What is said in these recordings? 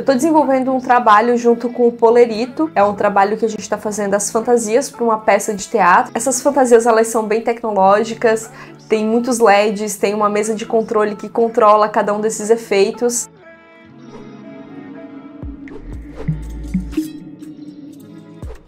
Eu estou desenvolvendo um trabalho junto com o Polerito. É um trabalho que a gente está fazendo as fantasias para uma peça de teatro. Essas fantasias elas são bem tecnológicas, tem muitos LEDs, tem uma mesa de controle que controla cada um desses efeitos.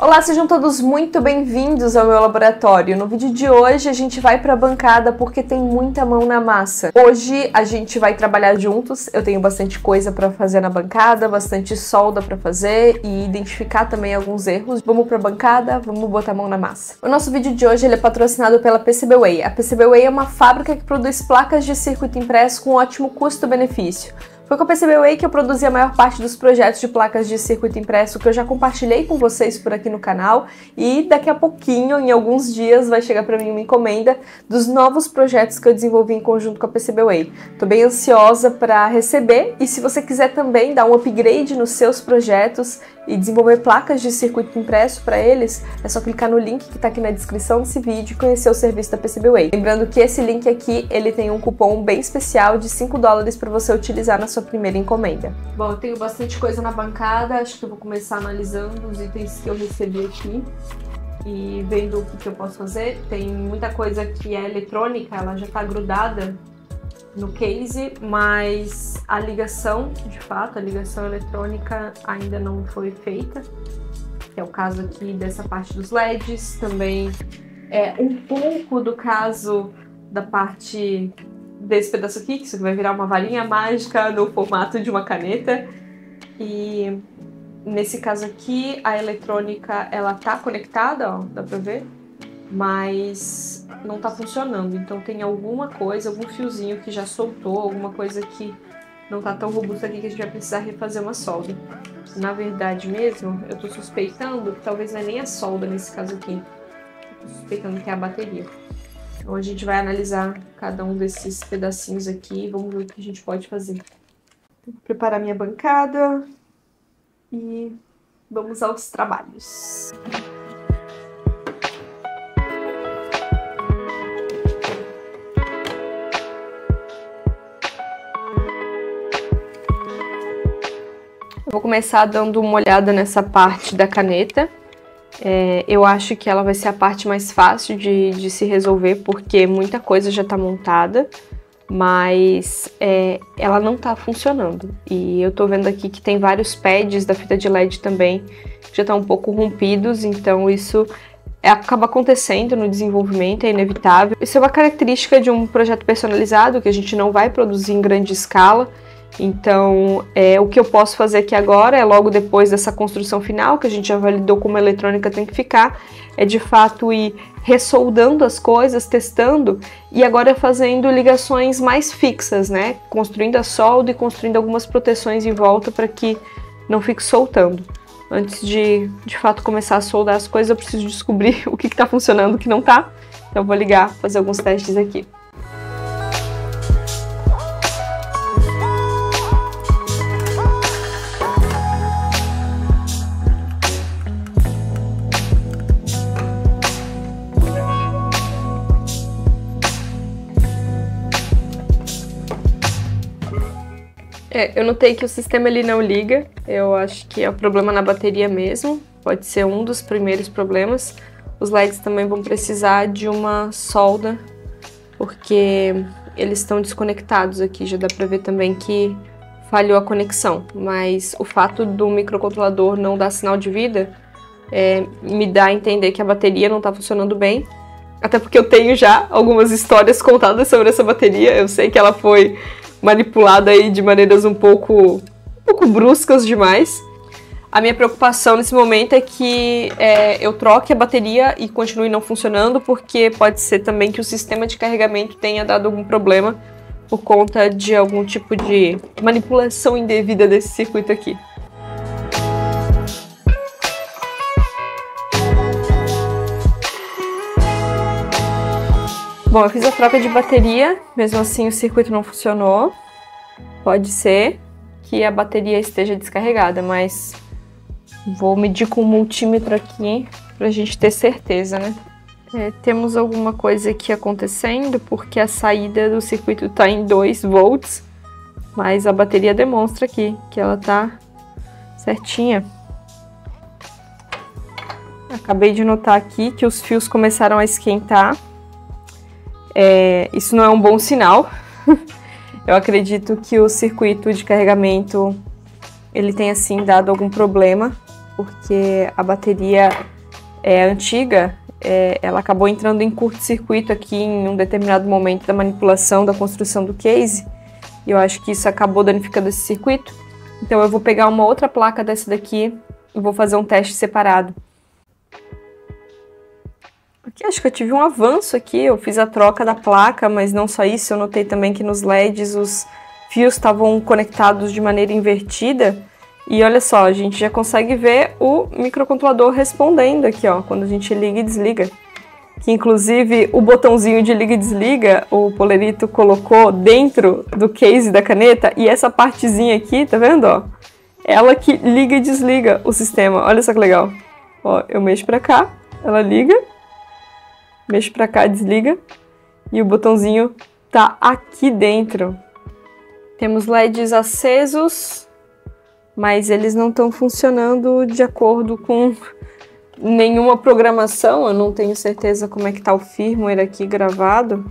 Olá, sejam todos muito bem-vindos ao meu laboratório. No vídeo de hoje a gente vai para a bancada porque tem muita mão na massa. Hoje a gente vai trabalhar juntos. Eu tenho bastante coisa para fazer na bancada, bastante solda para fazer e identificar também alguns erros. Vamos para a bancada, vamos botar a mão na massa. O nosso vídeo de hoje ele é patrocinado pela PCBWay. A PCBWay é uma fábrica que produz placas de circuito impresso com ótimo custo-benefício. Foi com a PCBWay que eu produzi a maior parte dos projetos de placas de circuito impresso que eu já compartilhei com vocês por aqui no canal e daqui a pouquinho, em alguns dias, vai chegar para mim uma encomenda dos novos projetos que eu desenvolvi em conjunto com a PCBWay. Tô bem ansiosa para receber e se você quiser também dar um upgrade nos seus projetos e desenvolver placas de circuito impresso para eles, é só clicar no link que está aqui na descrição desse vídeo e conhecer o serviço da PCBWay. Lembrando que esse link aqui, ele tem um cupom bem especial de 5 dólares para você utilizar na sua primeira encomenda. Bom, eu tenho bastante coisa na bancada, acho que eu vou começar analisando os itens que eu recebi aqui e vendo o que eu posso fazer. Tem muita coisa que é eletrônica, ela já está grudada no case, mas a ligação, de fato, a ligação eletrônica ainda não foi feita, que é o caso aqui dessa parte dos LEDs, também é um pouco do caso da parte desse pedaço aqui, que isso vai virar uma varinha mágica no formato de uma caneta, e nesse caso aqui a eletrônica ela tá conectada, ó, dá pra ver, mas não tá funcionando. Então tem alguma coisa, algum fiozinho que já soltou, alguma coisa que não tá tão robusta aqui que a gente vai precisar refazer uma solda. Na verdade mesmo, eu tô suspeitando que talvez não é nem a solda nesse caso aqui. tô suspeitando que é a bateria. Então a gente vai analisar cada um desses pedacinhos aqui e vamos ver o que a gente pode fazer. Vou preparar minha bancada e vamos aos trabalhos. vou começar dando uma olhada nessa parte da caneta. É, eu acho que ela vai ser a parte mais fácil de, de se resolver, porque muita coisa já está montada, mas é, ela não está funcionando. E eu estou vendo aqui que tem vários pads da fita de LED também que já estão um pouco rompidos, então isso acaba acontecendo no desenvolvimento, é inevitável. Isso é uma característica de um projeto personalizado que a gente não vai produzir em grande escala, então, é, o que eu posso fazer aqui agora é logo depois dessa construção final, que a gente já validou como a eletrônica tem que ficar, é de fato ir ressoldando as coisas, testando e agora fazendo ligações mais fixas, né? Construindo a solda e construindo algumas proteções em volta para que não fique soltando. Antes de de fato começar a soldar as coisas, eu preciso descobrir o que está funcionando e o que não está. Então, vou ligar, fazer alguns testes aqui. É, eu notei que o sistema ele não liga. Eu acho que é o problema na bateria mesmo. Pode ser um dos primeiros problemas. Os LEDs também vão precisar de uma solda, porque eles estão desconectados aqui. Já dá para ver também que falhou a conexão. Mas o fato do microcontrolador não dar sinal de vida é, me dá a entender que a bateria não está funcionando bem. Até porque eu tenho já algumas histórias contadas sobre essa bateria. Eu sei que ela foi manipulada aí de maneiras um pouco, um pouco bruscas demais. A minha preocupação nesse momento é que é, eu troque a bateria e continue não funcionando, porque pode ser também que o sistema de carregamento tenha dado algum problema por conta de algum tipo de manipulação indevida desse circuito aqui. Bom, eu fiz a troca de bateria, mesmo assim o circuito não funcionou. Pode ser que a bateria esteja descarregada, mas vou medir com o multímetro aqui pra gente ter certeza, né? É, temos alguma coisa aqui acontecendo, porque a saída do circuito está em 2 volts, mas a bateria demonstra aqui que ela está certinha. Acabei de notar aqui que os fios começaram a esquentar. É, isso não é um bom sinal. Eu acredito que o circuito de carregamento ele tenha sim dado algum problema, porque a bateria é antiga, é, ela acabou entrando em curto-circuito aqui em um determinado momento da manipulação, da construção do case, e eu acho que isso acabou danificando esse circuito. Então eu vou pegar uma outra placa dessa daqui e vou fazer um teste separado. Aqui acho que eu tive um avanço aqui, eu fiz a troca da placa, mas não só isso, eu notei também que nos LEDs os fios estavam conectados de maneira invertida. E olha só, a gente já consegue ver o microcontrolador respondendo aqui, ó, quando a gente liga e desliga. Que inclusive o botãozinho de liga e desliga, o Polerito colocou dentro do case da caneta e essa partezinha aqui, tá vendo, ó? Ela que liga e desliga o sistema. Olha só que legal. Ó, eu mexo para cá, ela liga mexo para cá, desliga. E o botãozinho tá aqui dentro. Temos LEDs acesos, mas eles não estão funcionando de acordo com nenhuma programação. Eu não tenho certeza como é que tá o firmware aqui gravado.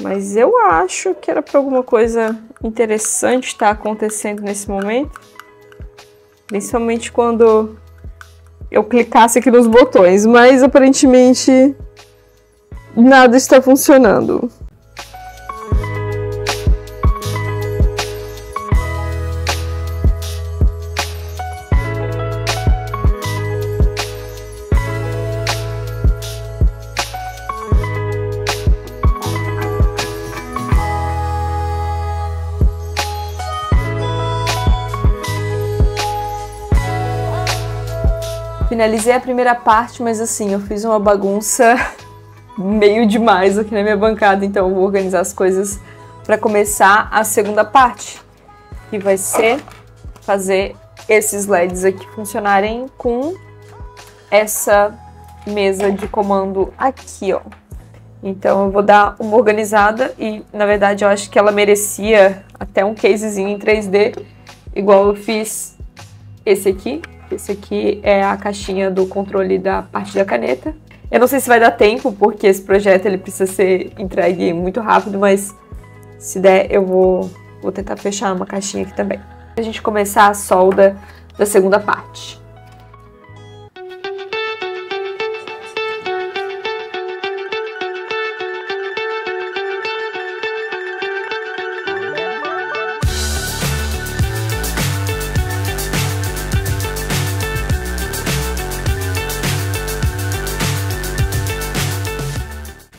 Mas eu acho que era para alguma coisa interessante estar tá acontecendo nesse momento. Principalmente quando eu clicasse aqui nos botões. Mas aparentemente nada está funcionando. Finalizei a primeira parte, mas assim, eu fiz uma bagunça meio demais aqui na minha bancada, então eu vou organizar as coisas para começar a segunda parte, que vai ser fazer esses LEDs aqui funcionarem com essa mesa de comando aqui, ó. Então eu vou dar uma organizada e, na verdade, eu acho que ela merecia até um casezinho em 3D, igual eu fiz esse aqui. Esse aqui é a caixinha do controle da parte da caneta. Eu não sei se vai dar tempo, porque esse projeto ele precisa ser entregue muito rápido, mas se der, eu vou, vou tentar fechar uma caixinha aqui também. A gente começar a solda da segunda parte.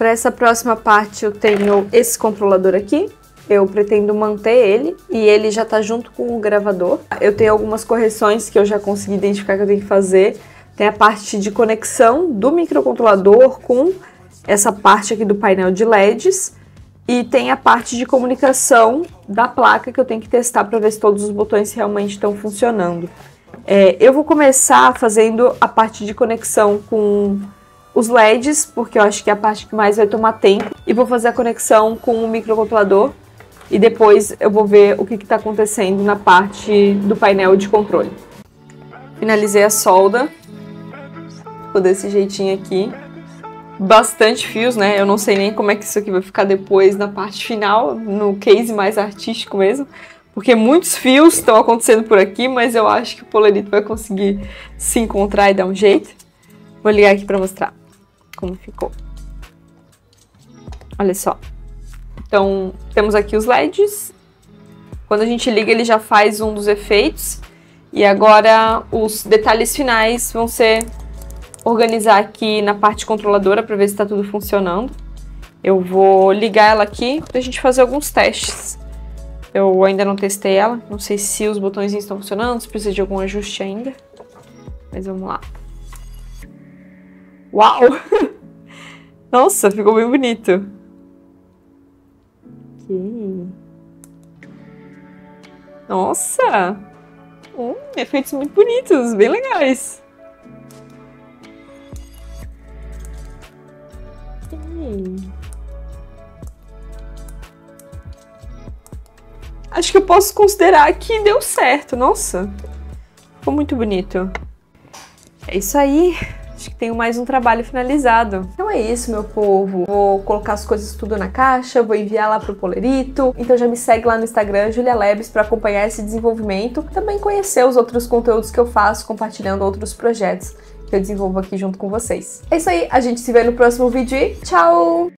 Para essa próxima parte eu tenho esse controlador aqui, eu pretendo manter ele e ele já está junto com o gravador. Eu tenho algumas correções que eu já consegui identificar que eu tenho que fazer. Tem a parte de conexão do microcontrolador com essa parte aqui do painel de LEDs e tem a parte de comunicação da placa que eu tenho que testar para ver se todos os botões realmente estão funcionando. É, eu vou começar fazendo a parte de conexão com os LEDs, porque eu acho que é a parte que mais vai tomar tempo, e vou fazer a conexão com o microcontrolador e depois eu vou ver o que está acontecendo na parte do painel de controle. Finalizei a solda, ficou desse jeitinho aqui. Bastante fios, né? Eu não sei nem como é que isso aqui vai ficar depois na parte final, no case mais artístico mesmo, porque muitos fios estão acontecendo por aqui, mas eu acho que o Polerito vai conseguir se encontrar e dar um jeito. Vou ligar aqui para mostrar como ficou. Olha só. Então, temos aqui os LEDs. Quando a gente liga, ele já faz um dos efeitos. E agora os detalhes finais vão ser organizar aqui na parte controladora para ver se está tudo funcionando. Eu vou ligar ela aqui para a gente fazer alguns testes. Eu ainda não testei ela, não sei se os botões estão funcionando, se precisa de algum ajuste ainda. Mas vamos lá. Uau! Nossa, ficou bem bonito. Ok. Nossa! Hum, efeitos muito bonitos, bem legais. Acho que eu posso considerar que deu certo, nossa. Ficou muito bonito. É isso aí. Acho que tenho mais um trabalho finalizado. Então é isso, meu povo. Vou colocar as coisas tudo na caixa, vou enviar lá pro Polerito. Então já me segue lá no Instagram, Julia Lebes, para acompanhar esse desenvolvimento. Também conhecer os outros conteúdos que eu faço, compartilhando outros projetos que eu desenvolvo aqui junto com vocês. É isso aí, a gente se vê no próximo vídeo e tchau!